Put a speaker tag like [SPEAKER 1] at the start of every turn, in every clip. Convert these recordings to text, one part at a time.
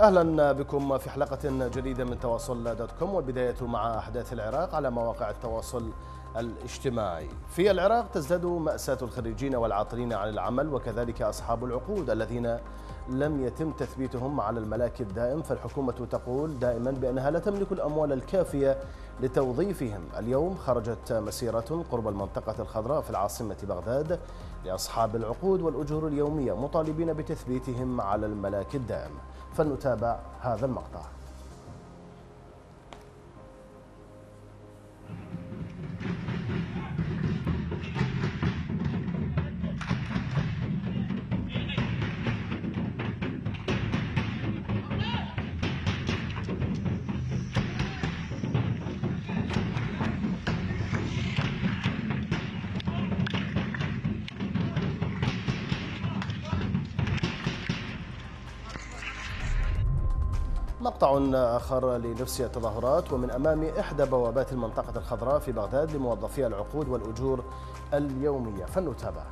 [SPEAKER 1] أهلا بكم في حلقة جديدة من تواصل دوت كوم والبداية مع أحداث العراق على مواقع التواصل الاجتماعي. في العراق تزداد مأساة الخريجين والعاطلين عن العمل وكذلك أصحاب العقود الذين لم يتم تثبيتهم على الملاك الدائم فالحكومة تقول دائما بأنها لا تملك الأموال الكافية لتوظيفهم. اليوم خرجت مسيرة قرب المنطقة الخضراء في العاصمة بغداد لأصحاب العقود والأجور اليومية مطالبين بتثبيتهم على الملاك الدائم. فلنتابع هذا المقطع. مقطع آخر لنفس التظاهرات ومن أمام إحدى بوابات المنطقة الخضراء في بغداد لموظفي العقود والأجور اليومية. فلنتابع.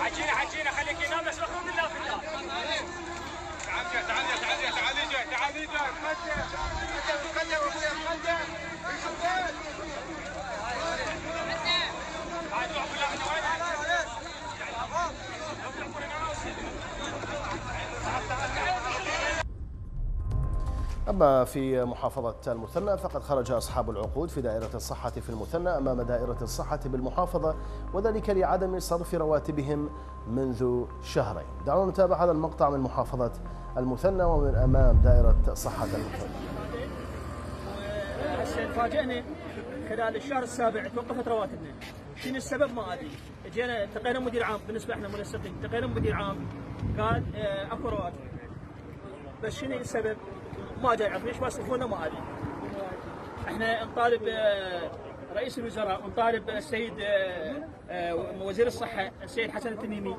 [SPEAKER 2] حجينا حجينا خليك هنا بس
[SPEAKER 1] أما في محافظة المثنى فقد خرج أصحاب العقود في دائرة الصحة في المثنى أمام دائرة الصحة بالمحافظة وذلك لعدم صرف رواتبهم منذ شهرين. دعونا نتابع هذا المقطع من محافظة المثنى ومن أمام دائرة صحة المثنى.
[SPEAKER 3] هسه فاجئني خلال الشهر السابع توقفت رواتبنا شنو السبب ما أدري. جينا التقينا مدير عام. بالنسبة إحنا منسقين. التقينا مدير عام. قال آه، أكو رواتب بس شنو السبب؟ ما جاي ليش ما يصرفونا ما أدري. إحنا نطالب آه، رئيس الوزراء ونطالب السيد آه، وزير الصحة السيد حسن التميمي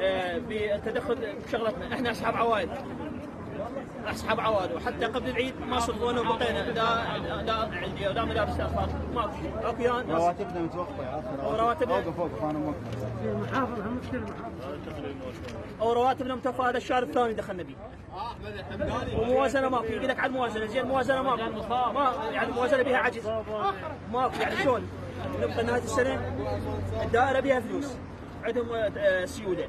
[SPEAKER 3] آه، بالتدخل بشغلتنا إحنا أصحاب عوائد. أصحاب عوائد وحتى قبل العيد ما صرفونا وبقينا لا لا عندي لا ملابس اطفال ماكو شيء اكو
[SPEAKER 4] رواتبنا متوقفة
[SPEAKER 3] ورواتبنا-
[SPEAKER 4] اوقف اوقف أنا موقف
[SPEAKER 3] أو رواتبنا متوفى هذا الشهر الثاني دخلنا به وموازنة ماكو يقول لك على الموازنه زين الموازنه ماكو ما يعني الموازنه بها عجز. ماكو يعني شلون؟ نبقى نهايه السنة الدائرة بها فلوس. عندهم آه، سيولة.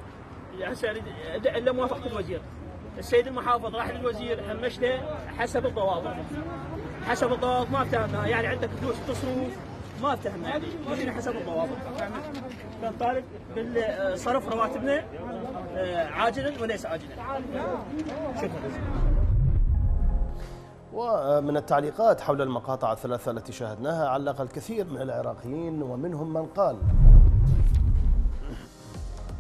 [SPEAKER 3] هسه أريد إلا موافقة الوزير. السيد المحافظ راح للوزير همشته حسب الضوابط. حسب الضوابط ما افتهمنا يعني عندك فلوس تصرف ما افتهمنا يعني حسب الضوابط. فنطالب بصرف رواتبنا آه، عاجلا وليس اجلا شكرا.
[SPEAKER 1] ومن التعليقات حول المقاطع الثلاثة التي شاهدناها علق الكثير من العراقيين ومنهم من قال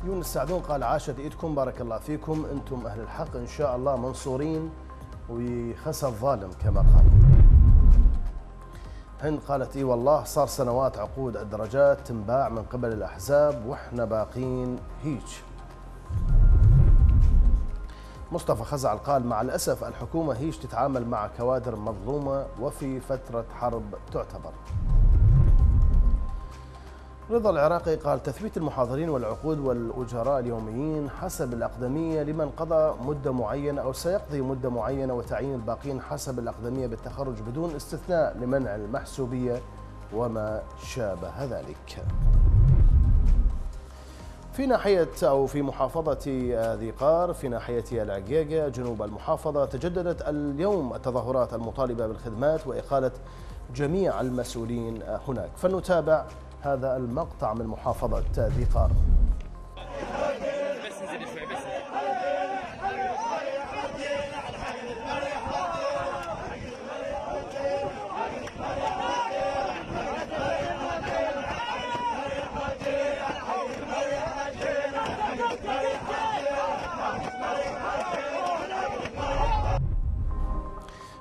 [SPEAKER 1] يونس سعدون قال عاشت ايدكم بارك الله فيكم أنتم أهل الحق إن شاء الله منصورين ويخسى الظالم كما قال. هند قالت إي والله صار سنوات عقود الدرجات تنباع من قبل الأحزاب وإحنا باقين هيج. مصطفى خزعل قال مع الأسف الحكومة هيش تتعامل مع كوادر مظلومة وفي فترة حرب تعتبر. رضا العراقي قال تثبيت المحاضرين والعقود والأجراء اليوميين حسب الأقدمية لمن قضى مدة معينة أو سيقضي مدة معينة وتعيين الباقين حسب الأقدمية بالتخرج بدون استثناء لمنع المحسوبية وما شابه ذلك. في ناحية أو في محافظة ذي قار في ناحية العقيقة جنوب المحافظة تجددت اليوم التظاهرات المطالبة بالخدمات وإقالة جميع المسؤولين هناك. فلنتابع هذا المقطع من محافظة ذي قار.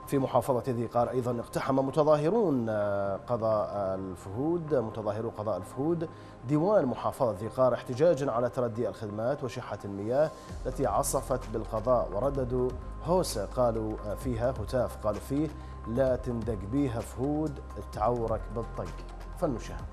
[SPEAKER 1] في محافظة ذي قار أيضا اقتحم متظاهرون قضاء الفهود متظاهرو قضاء الفهود. ديوان محافظة ذي قار احتجاجا على تردي الخدمات وشحة المياه التي عصفت بالقضاء ورددوا هوسة قالوا فيها هتاف. قالوا فيه لا تندق بيها فهود تعورك بالطق فلنشاهد.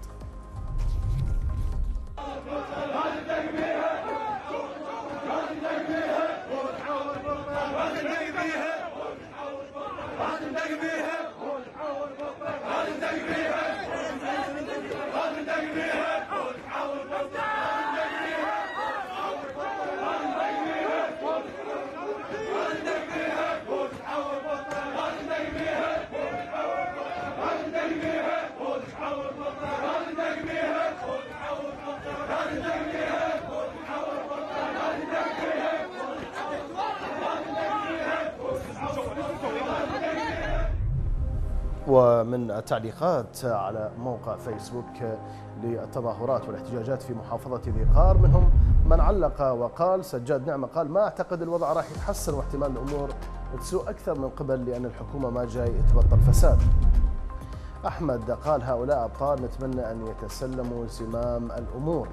[SPEAKER 1] ومن التعليقات على موقع فيسبوك للتظاهرات والاحتجاجات في محافظة ذي قار منهم من علق وقال سجاد نعمة قال ما أعتقد الوضع راح يتحسن واحتمال الأمور تسوء أكثر من قبل لأن الحكومة ما جاي تبطل فساد. أحمد قال هؤلاء أبطال نتمنى أن يتسلموا زمام الأمور.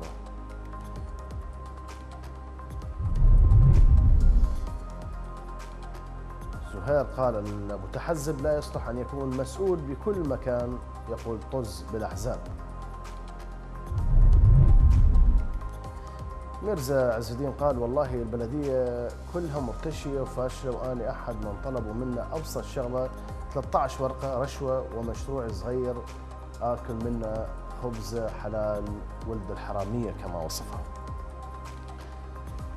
[SPEAKER 1] زهير قال المتحزب لا يصلح أن يكون مسؤول بكل مكان يقول طز بالأحزاب. ميرزا عز الدين قال والله البلدية كلها مرتشية وفاشلة وأنا أحد من طلبوا منا أبسط شغلة 13 ورقة رشوة ومشروع صغير آكل منه خبزة حلال ولد الحرامية كما وصفها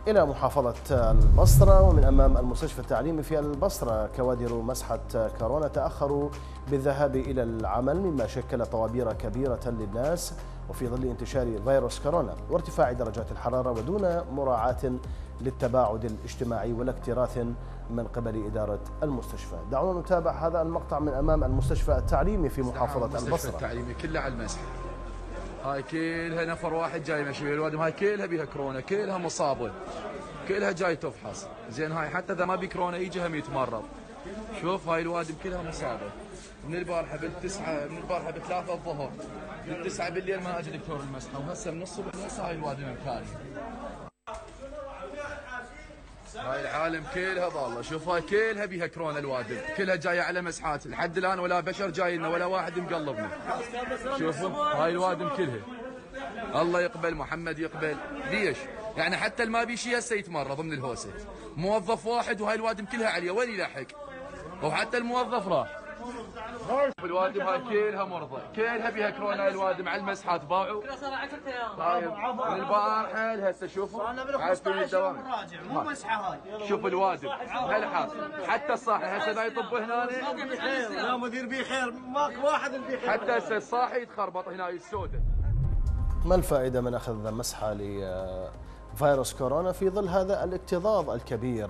[SPEAKER 1] إلى محافظة البصرة ومن أمام المستشفى التعليمي في البصرة. كوادر مسحة كورونا تأخروا بالذهاب إلى العمل مما شكل طوابير كبيرة للناس وفي ظل انتشار فيروس كورونا. وارتفاع درجات الحرارة ودون مراعاة للتباعد الاجتماعي ولا اكتراث من قبل إدارة المستشفى. دعونا نتابع هذا المقطع من أمام المستشفى التعليمي في محافظة
[SPEAKER 5] المستشفى
[SPEAKER 1] البصرة.
[SPEAKER 5] التعليمي كلها على المسح هاي كلها نفر واحد جاي ويا الوادم هاي كلها بيها كورونا كلها مصابة كلها جاي تفحص. زين هاي حتى إذا ما بي كورونا يجي هم يتمرض. شوف هاي الوادم كلها مصابة. من البارحة بالتسعة من البارحة بثلاثة الظهر بالتسعه بالليل ما اجى دكتور المسحة وهسه من الصبح هسه هاي الوادم مكاني هاي العالم كلها ضاله شوف هاي كلها بيها كورونا الوادم. كلها جاية على مسحات. لحد الآن ولا بشر جاي لنا ولا واحد مقلبنا. شوفوا هاي الوادم كلها. الله يقبل محمد يقبل. ليش؟ يعني حتى الما بيشي هسه يتمرض من الهوسة. موظف واحد وهاي الوادم كلها عليه وين يلحق؟ وحتى الموظف راح. الوادم هاي كلها مرضى كلها بيها كورونا الوادم على المسحات باعوا طيب من البارحه لهسه شوفوا. عارفين الدوام.
[SPEAKER 3] مو مسحة هاي.
[SPEAKER 5] شوف الوادم هالحال حتى الصاحي هسه ذا يطب هنا
[SPEAKER 3] يا مدير بخير ماك واحد بخير
[SPEAKER 5] حتى هسه الصاحي يتخربط هنا السوداء
[SPEAKER 1] ما الفائدة من أخذ مسحة لفيروس كورونا في ظل هذا الاكتظاظ الكبير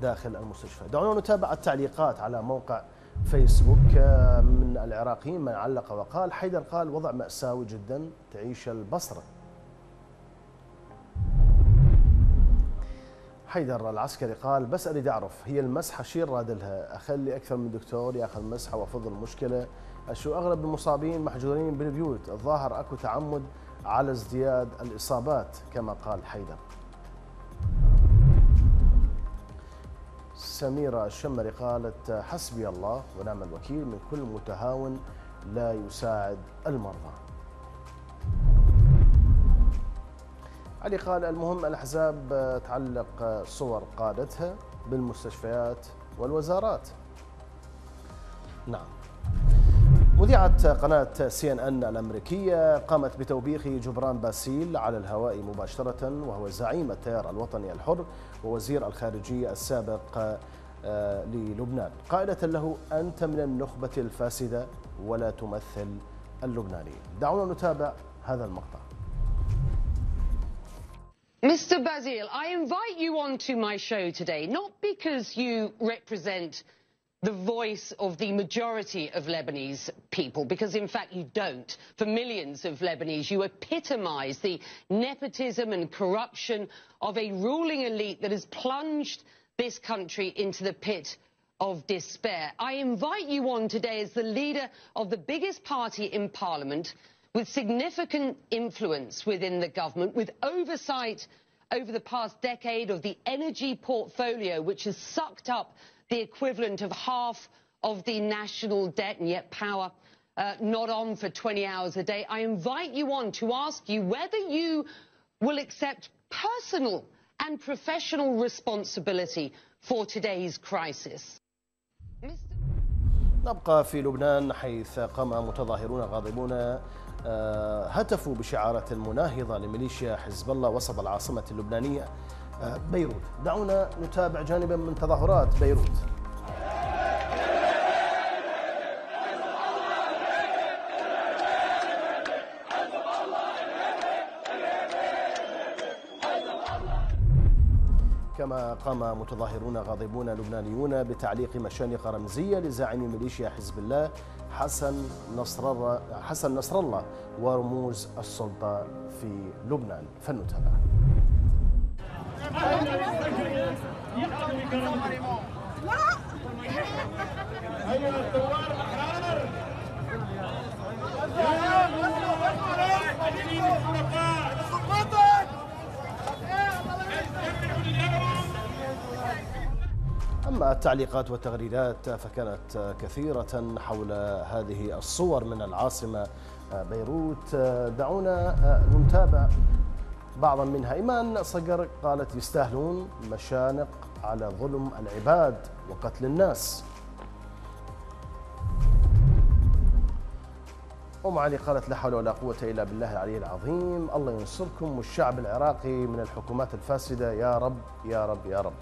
[SPEAKER 1] داخل المستشفى؟ دعونا نتابع التعليقات على موقع فيسبوك من العراقيين من علق وقال حيدر قال وضع مأساوي جدا تعيش البصرة. حيدر العسكري قال بس أريد أعرف هي المسحة شيل رادلها؟ أخلي أكثر من دكتور يأخذ مسحة وافض المشكلة أشو اغلب المصابين محجورين بالبيوت؟ الظاهر أكو تعمد على ازدياد الإصابات. كما قال حيدر. سميرة الشمري قالت حسبي الله ونعم الوكيل من كل متهاون لا يساعد المرضى. علي قال المهم الأحزاب تعلق صور قادتها بالمستشفيات والوزارات. نعم. مذيعة قناة سي إن إن الأمريكية قامت بتوبيخ جبران باسيل على الهواء مباشرة وهو زعيم التيار الوطني الحر ووزير الخارجية السابق آه، للبنان قائلة له أنت من النخبة الفاسدة ولا تمثل اللبنانيين دعونا نتابع هذا المقطع
[SPEAKER 6] Mr. Bazil, I invite you onto my show today, not because you represent the voice of the majority of Lebanese people, because in fact you don't. For millions of Lebanese, you epitomise the nepotism and corruption of a ruling elite that has plunged this country into the pit of despair. I invite you on today as the leader of the biggest party in Parliament, with significant influence within the government, with oversight over the past decade of the energy portfolio, which has sucked up the equivalent of half of the national debt, and yet power uh, not on for 20 hours a day. I invite you on to ask you whether you will accept personal and professional responsibility for today's crisis.
[SPEAKER 1] نبقى في لبنان حيث قام متظاهرون غاضبون آه، هتفوا بشعارات مناهضة لميليشيا حزب الله وسط العاصمة اللبنانية آه، بيروت. دعونا نتابع جانبا من تظاهرات بيروت. كما قام متظاهرون غاضبون لبنانيون بتعليق مشانق رمزية لزاعم ميليشيا حزب الله حسن نصر الله حسن نصر الله ورموز السلطة في لبنان. فلنتابع. أما التعليقات والتغريدات فكانت كثيرة حول هذه الصور من العاصمة بيروت. دعونا نتابع بعضا منها. إيمان صقر قالت يستاهلون مشانق على ظلم العباد وقتل الناس. أم علي قالت لا حول ولا قوة إلا بالله العلي العظيم. الله ينصركم والشعب العراقي من الحكومات الفاسدة. يا رب يا رب يا رب.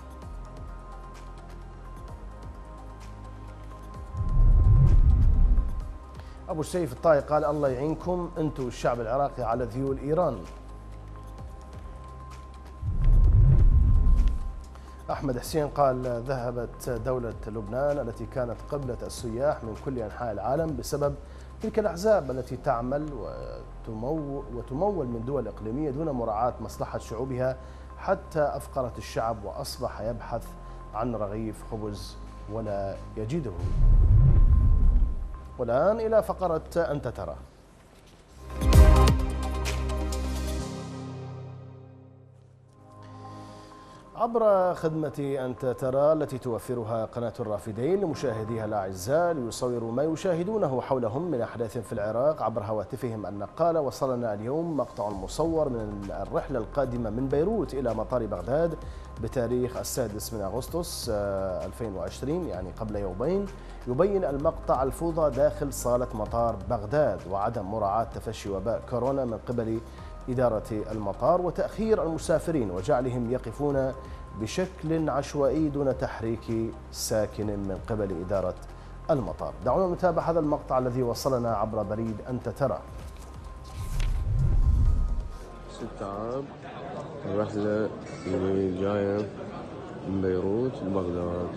[SPEAKER 1] أبو السيف الطائي قال الله يعينكم أنتم الشعب العراقي على ذيول إيران. أحمد حسين قال ذهبت دولة لبنان التي كانت قبلة السياح من كل أنحاء العالم بسبب تلك الأحزاب التي تعمل وتمو وتمول من دول إقليمية دون مراعاة مصلحة شعوبها حتى أفقرت الشعب وأصبح يبحث عن رغيف خبز ولا يجده. والآن إلى فقرة أنت ترى. عبر خدمة أنت ترى التي توفرها قناة الرافدين لمشاهديها الأعزاء ليصوروا ما يشاهدونه حولهم من أحداث في العراق عبر هواتفهم النقالة. وصلنا اليوم مقطع مصور من الرحلة القادمة من بيروت إلى مطار بغداد بتاريخ السادس من أغسطس 2020 يعني قبل يومين. يبين المقطع الفوضى داخل صالة مطار بغداد وعدم مراعاة تفشي وباء كورونا من قبل إدارة المطار وتأخير المسافرين وجعلهم يقفون بشكل عشوائي دون تحريك ساكن من قبل إدارة المطار. دعونا نتابع هذا المقطع الذي وصلنا عبر بريد أنت ترى.
[SPEAKER 7] ست عام الرحلة اللي جاية من بيروت لبغداد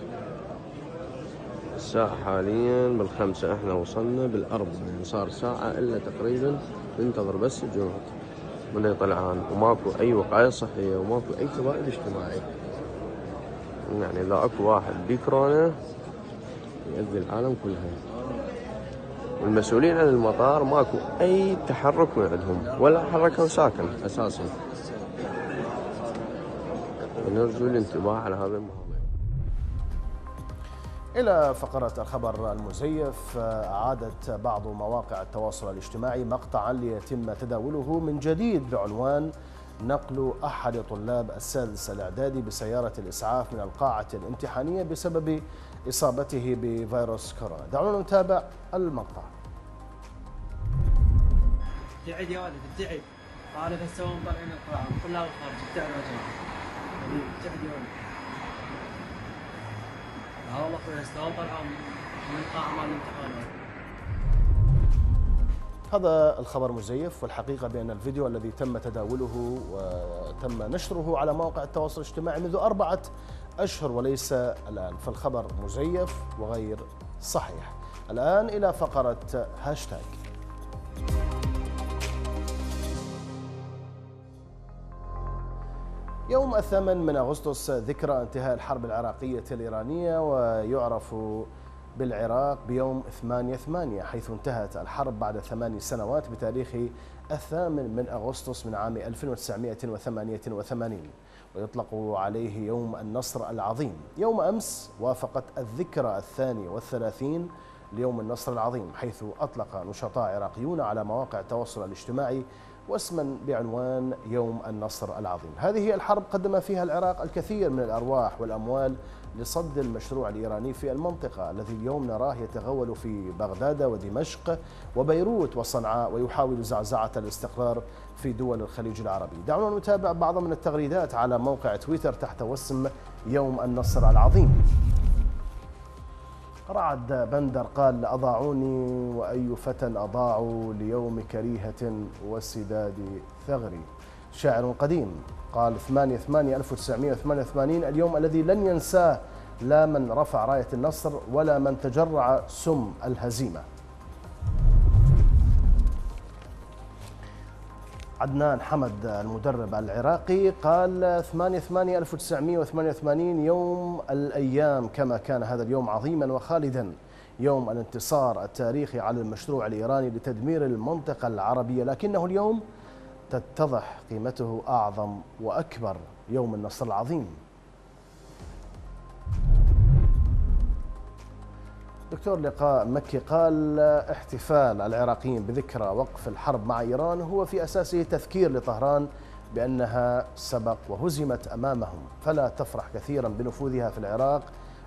[SPEAKER 7] الساعة حاليا بالخمسة إحنا وصلنا بالأربعة يعني صار ساعة إلا تقريبا ننتظر بس الجنود من يطلعان وماكو أي وقاية صحية وماكو أي تباعد اجتماعي يعني إذا أكو واحد بكورونا يأذي العالم كلها. والمسؤولين عن المطار ماكو أي تحرك من عندهم ولا حركوا ساكن أساسا. ونرجو الانتباه على هذا الموضوع.
[SPEAKER 1] إلى فقرة الخبر المزيف أعادت بعض مواقع التواصل الاجتماعي مقطعا ليتم تداوله من جديد بعنوان نقل أحد طلاب السادس الإعدادي بسيارة الإسعاف من القاعة الامتحانية بسبب إصابته بفيروس كورونا. دعونا نتابع المقطع.
[SPEAKER 8] ابتعد يا ولد ابتعد عارف هم طالعين القاعة طلاب الخارج ابتعد يا ولد
[SPEAKER 1] هذا الخبر مزيف والحقيقة بأن الفيديو الذي تم تداوله وتم نشره على مواقع التواصل الاجتماعي منذ أربعة أشهر وليس الآن. فالخبر مزيف وغير صحيح. الآن إلى فقرة هاشتاج. يوم الثامن من أغسطس ذكرى انتهاء الحرب العراقية الإيرانية ويعرف بالعراق بيوم 8 8 حيث انتهت الحرب بعد ثماني سنوات بتاريخ الثامن من أغسطس من عام 1988 ويطلق عليه يوم النصر العظيم. يوم أمس وافقت الذكرى الثانية والثلاثين ليوم النصر العظيم حيث أطلق نشطاء عراقيون على مواقع التواصل الاجتماعي واسما بعنوان يوم النصر العظيم. هذه الحرب قدم فيها العراق الكثير من الأرواح والأموال لصد المشروع الإيراني في المنطقة الذي اليوم نراه يتغول في بغداد ودمشق وبيروت وصنعاء ويحاول زعزعة الاستقرار في دول الخليج العربي. دعونا نتابع بعض من التغريدات على موقع تويتر تحت وسم يوم النصر العظيم. رعد بندر قال أضاعوني وأي فتى أضاعوا ليوم كريهة وسداد ثغري. شاعر قديم قال 8 8 1988 اليوم الذي لن ينساه لا من رفع راية النصر ولا من تجرع سم الهزيمة. عدنان حمد المدرب العراقي قال 8 8 1988 يوم الأيام كما كان هذا اليوم عظيما وخالدا. يوم الانتصار التاريخي على المشروع الإيراني لتدمير المنطقة العربية لكنه اليوم تتضح قيمته أعظم وأكبر يوم النصر العظيم. دكتور لقاء مكي قال احتفال العراقيين بذكرى وقف الحرب مع إيران هو في أساسه تذكير لطهران بأنها سبق وهزمت أمامهم. فلا تفرح كثيرا بنفوذها في العراق.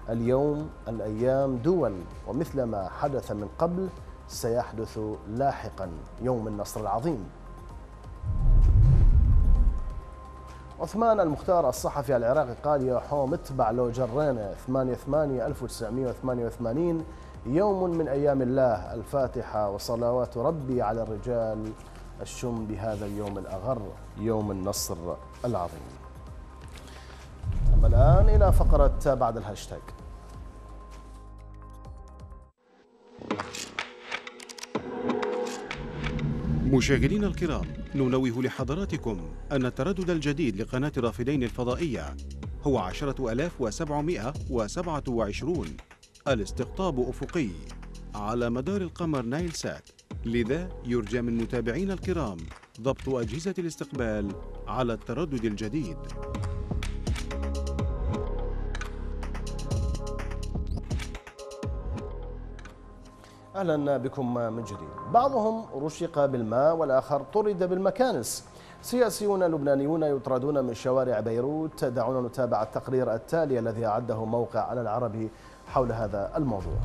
[SPEAKER 1] اليوم الأيام دول ومثل ما حدث من قبل سيحدث لاحقا. يوم النصر العظيم. عثمان المختار الصحفي العراقي قال يا حوم اتبع لو جرينا. 8 8 1988 يوم من أيام الله الفاتحة وصلوات ربي على الرجال الشم بهذا اليوم الأغر يوم النصر العظيم. أما الآن إلى فقرة بعد الهاشتاج.
[SPEAKER 9] مشاهدينا الكرام ننوه لحضراتكم أن التردد الجديد لقناة رافدين الفضائية هو عشرة ألاف وسبعمائة وسبعة وعشرون. الاستقطاب أفقي على مدار القمر نايل سات. لذا يرجى من متابعينا الكرام ضبط أجهزة الاستقبال على التردد الجديد.
[SPEAKER 1] أهلا بكم من جديد. بعضهم رشق بالماء والآخر طرد بالمكانس. سياسيون لبنانيون يطردون من شوارع بيروت، دعونا نتابع التقرير التالي الذي أعده موقع على العربي حول هذا الموضوع.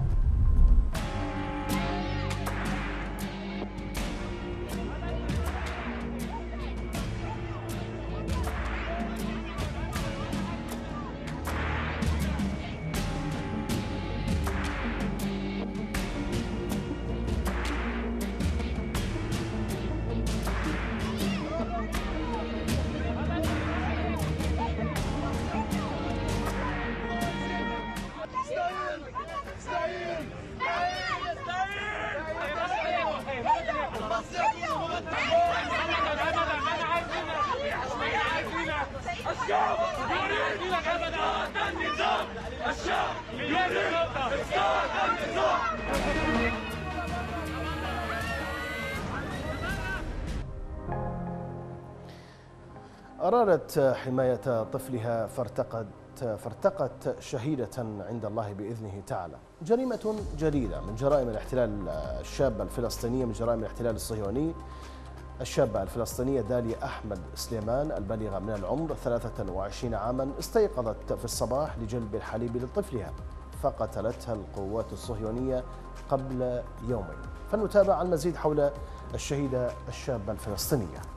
[SPEAKER 1] أرادت حماية طفلها فارتقت فارتقت شهيدة عند الله بإذنه تعالى. جريمة جديدة من جرائم الاحتلال الشابة الفلسطينية من جرائم الاحتلال الصهيوني. الشابة الفلسطينية داليا أحمد سليمان البالغة من العمر 23 عاما استيقظت في الصباح لجلب الحليب لطفلها. فقتلتها القوات الصهيونية قبل يومين. فلنتابع المزيد حول الشهيدة الشابة الفلسطينية.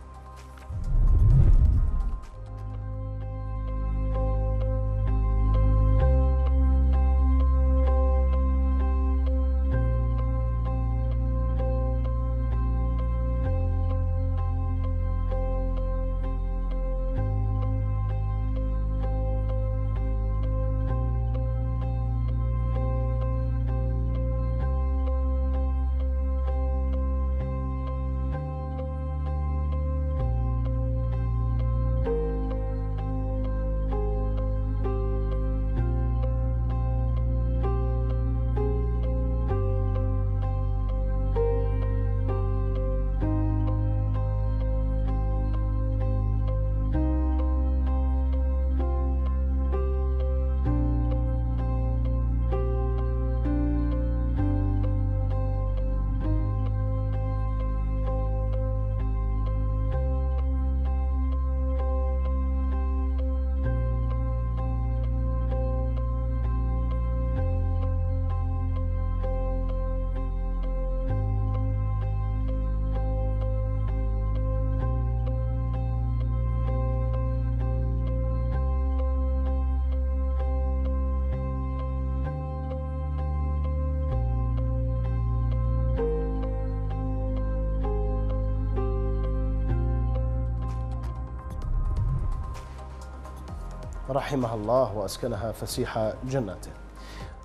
[SPEAKER 1] رحمها الله وأسكنها فسيح جناته.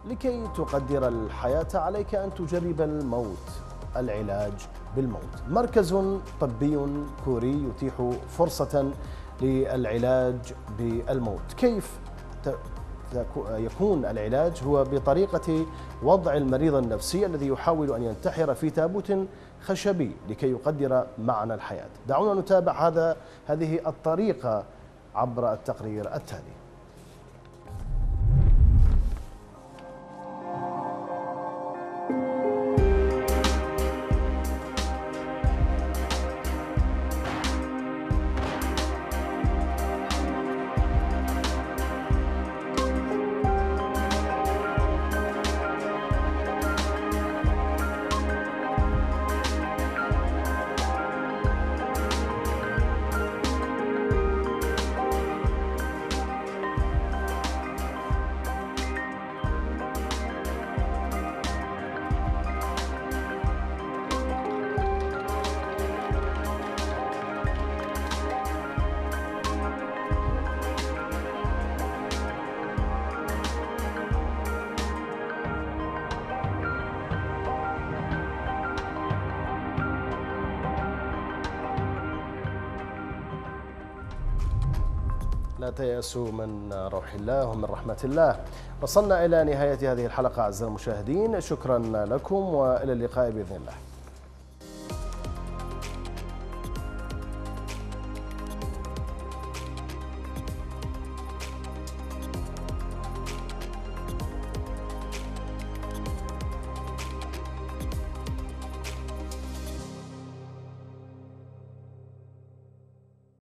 [SPEAKER 1] لكي تقدر الحياة عليك أن تجرب الموت العلاج بالموت. مركز طبي كوري يتيح فرصة للعلاج بالموت. كيف يكون العلاج؟ هو بطريقة وضع المريض النفسي الذي يحاول أن ينتحر في تابوت خشبي لكي يقدر معنى الحياة. دعونا نتابع هذا هذه الطريقة عبر التقرير التالي. لا تيأسوا من روح الله ومن رحمة الله. وصلنا إلى نهاية هذه الحلقة أعزائي المشاهدين. شكرا لكم وإلى اللقاء بإذن الله.